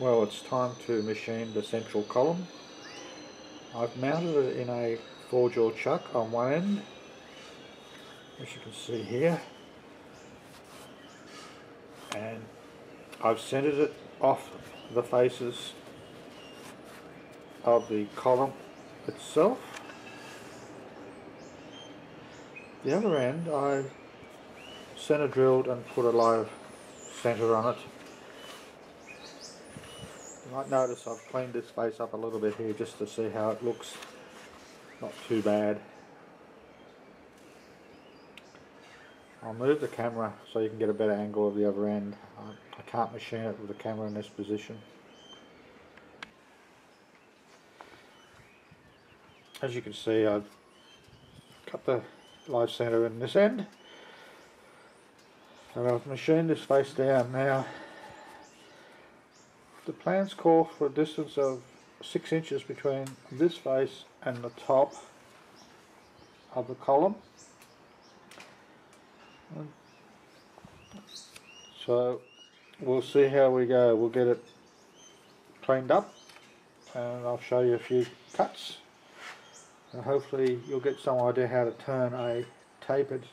Well, it's time to machine the central column. I've mounted it in a four jaw chuck on one end, as you can see here, and I've centered it off the faces of the column itself. The other end I center drilled and put a live center on it you might notice I've cleaned this face up a little bit here just to see how it looks. Not too bad. I'll move the camera so you can get a better angle of the other end. I, I can't machine it with the camera in this position. As you can see I've cut the live center in this end and I've machined this face down now the plans call for a distance of 6 inches between this face and the top of the column. So we'll see how we go. We'll get it cleaned up and I'll show you a few cuts and hopefully you'll get some idea how to turn a tapered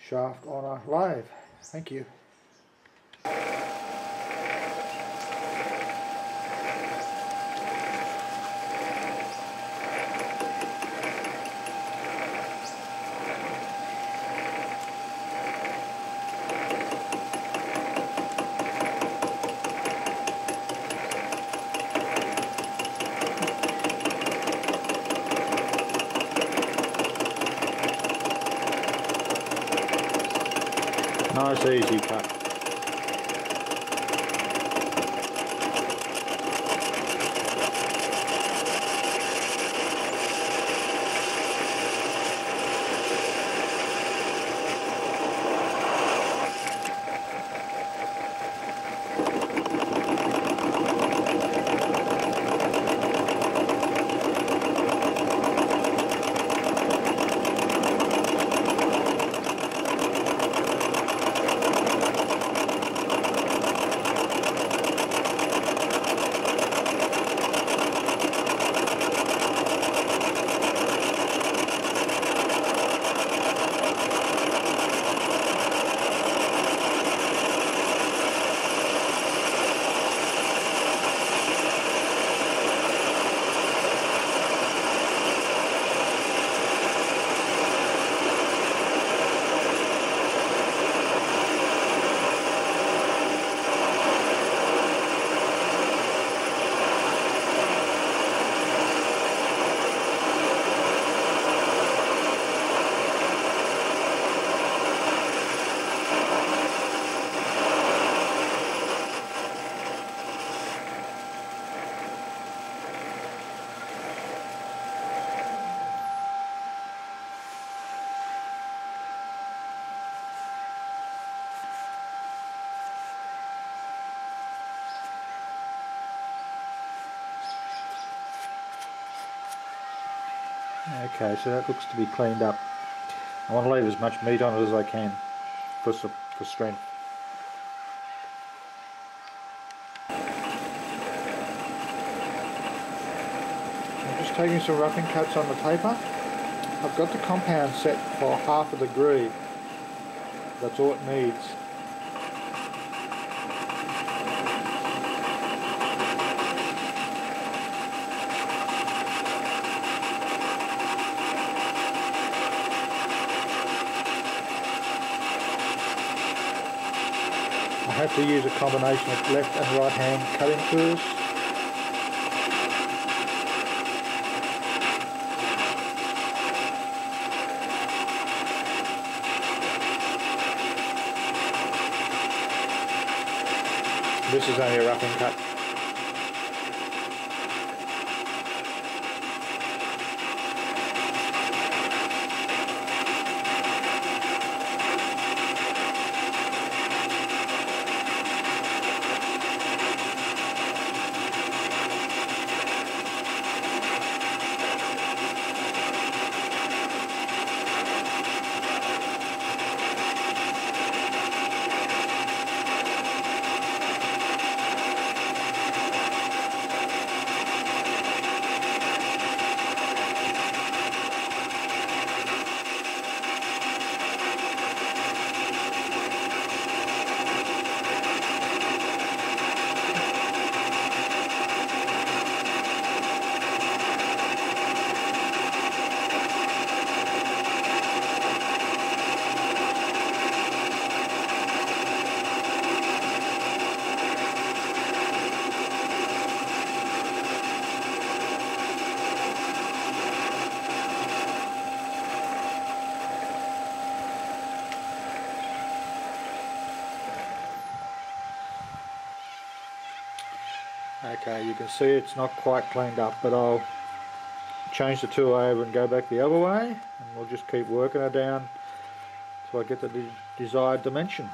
shaft on a lathe. Thank you. Okay, so that looks to be cleaned up. I want to leave as much meat on it as I can for, for strength. I'm just taking some roughing cuts on the taper. I've got the compound set for half a degree. That's all it needs. To use a combination of left and right hand cutting tools. This is only a roughing cut. Okay, you can see it's not quite cleaned up, but I'll change the tool over and go back the other way, and we'll just keep working it down till I get the de desired dimension.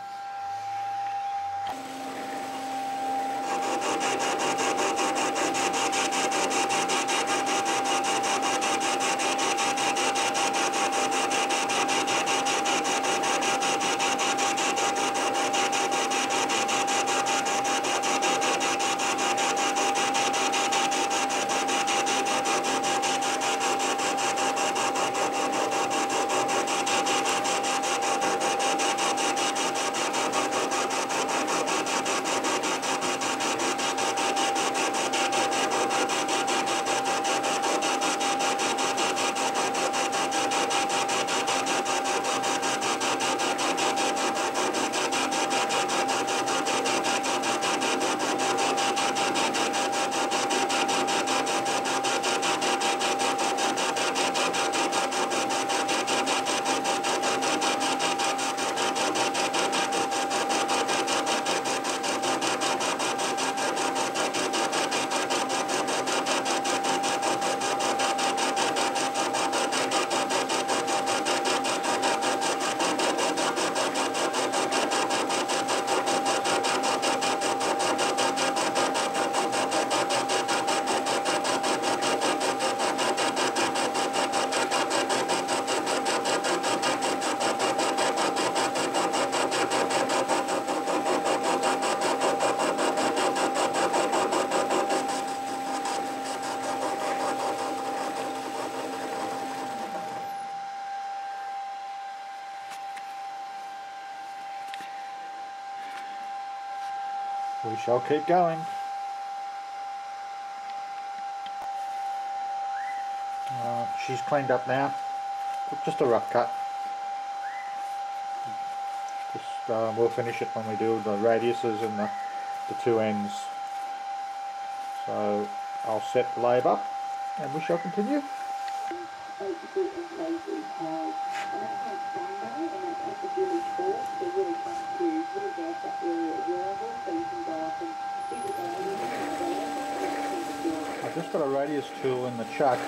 We shall keep going. Uh, she's cleaned up now. Just a rough cut. Just uh, we'll finish it when we do the radiuses and the, the two ends. So I'll set the lathe up and we shall continue. I've just got a radius tool in the chuck.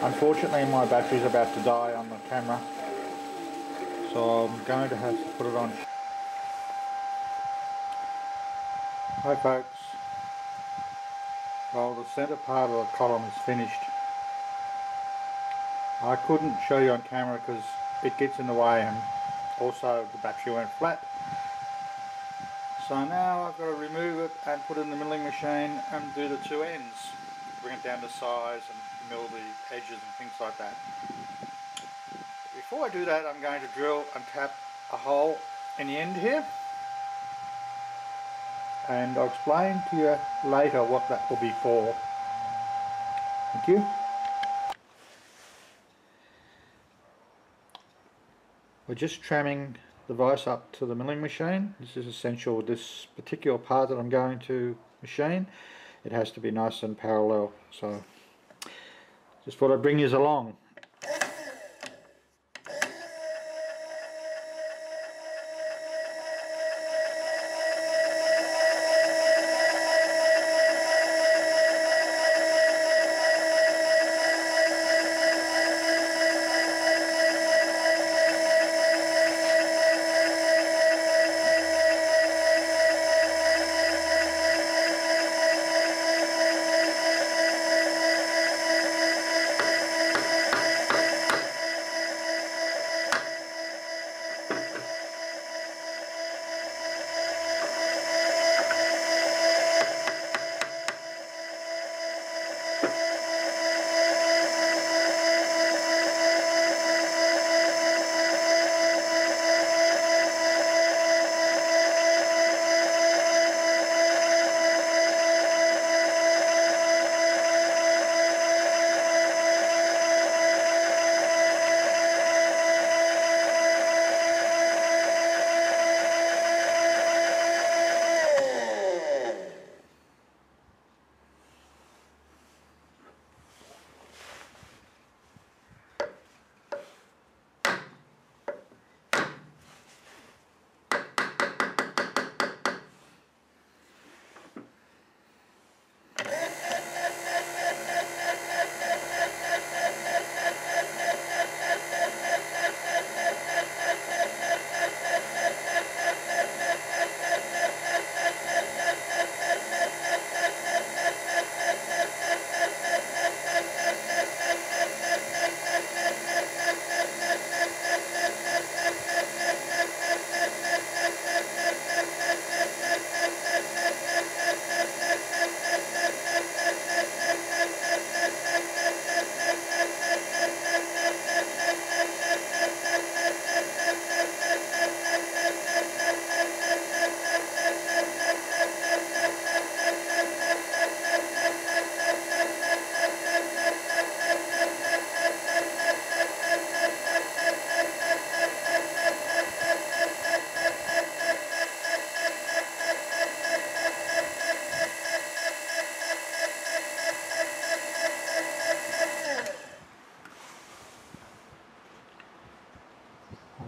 Unfortunately my battery's about to die on the camera. So I'm going to have to put it on. Hi folks. Well the centre part of the column is finished. I couldn't show you on camera because it gets in the way and also the battery went flat. So now I've got to remove it and put it in the milling machine and do the two ends. Bring it down to size and mill the edges and things like that. Before I do that I'm going to drill and tap a hole in the end here and I'll explain to you later what that will be for. Thank you. We're just tramming the vise up to the milling machine. This is essential with this particular part that I'm going to machine. It has to be nice and parallel. So just thought I'd bring you along.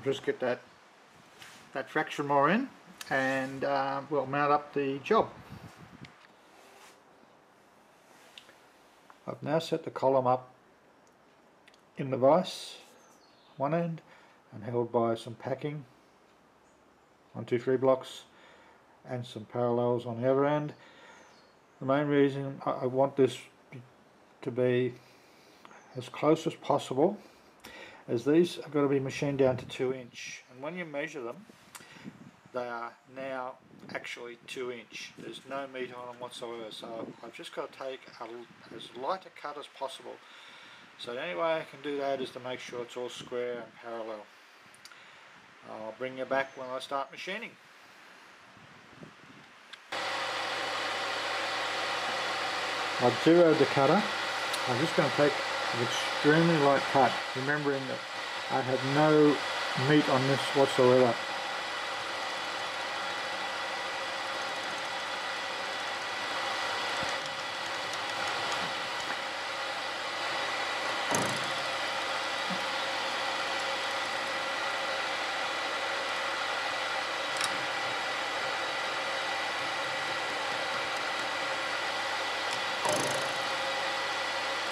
Just get that that traction more in and uh, we'll mount up the job. I've now set the column up in the vise one end and held by some packing one two three blocks and some parallels on the other end the main reason I want this to be as close as possible as these are going to be machined down to 2 inch. And when you measure them they are now actually 2 inch. There's no meat on them whatsoever. So I've just got to take a, as light a cut as possible. So the only way I can do that is to make sure it's all square and parallel. I'll bring you back when I start machining. I've zeroed the cutter. I'm just going to take extremely light cut, remembering that I have no meat on this whatsoever.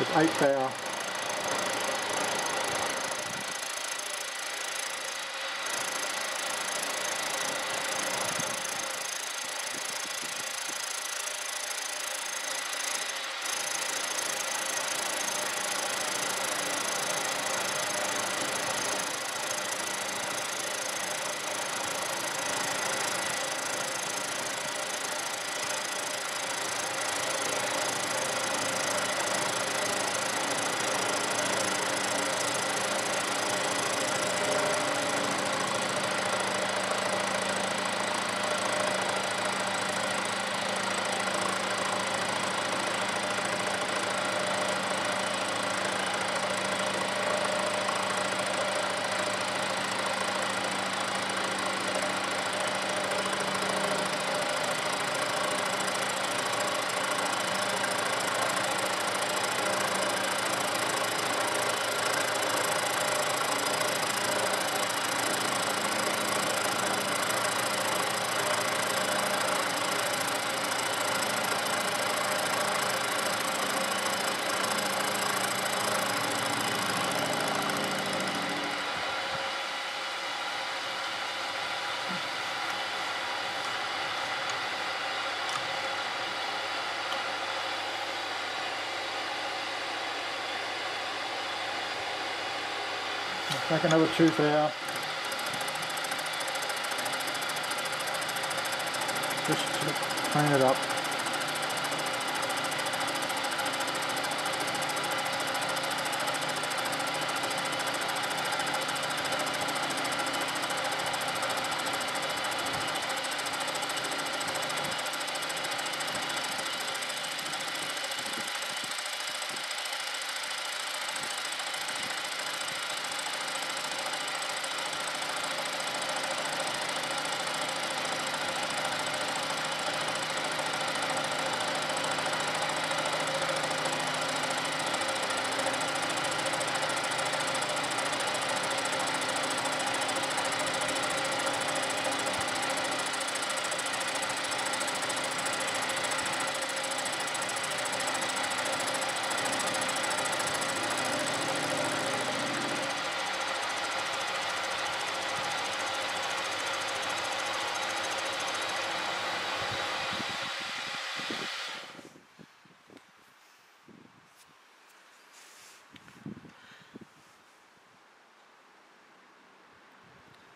It's 8 thou. Take another tooth out. Just to clean it up.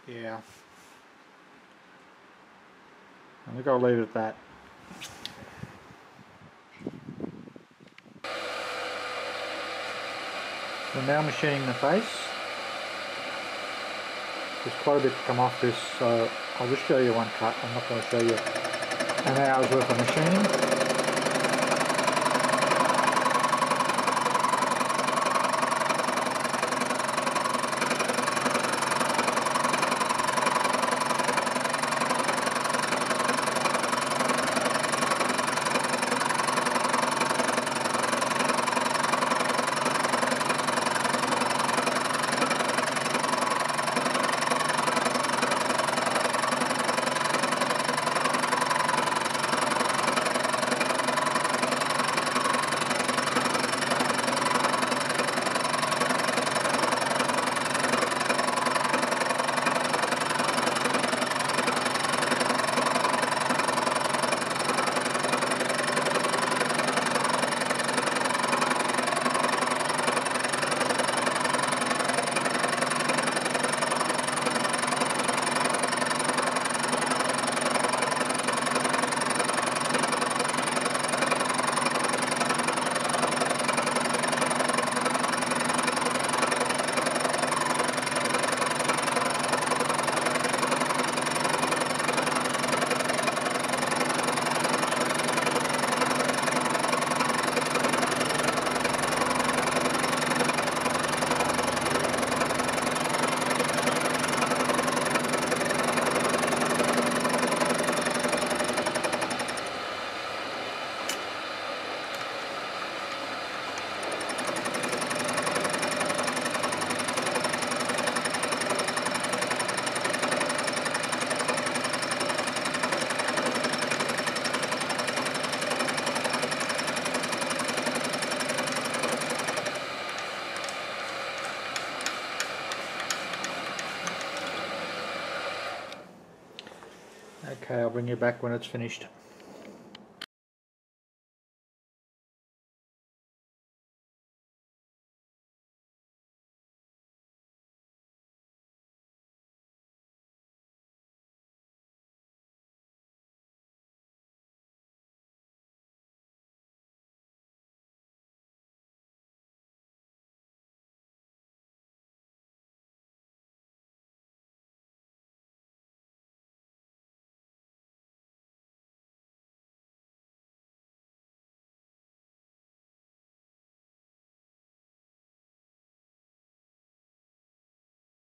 Yeah. I think I'll leave it at that. We're now machining the face. There's quite a bit to come off this, so I'll just show you one cut. I'm not going to show you an hour's worth of machining. Bring you back when it's finished.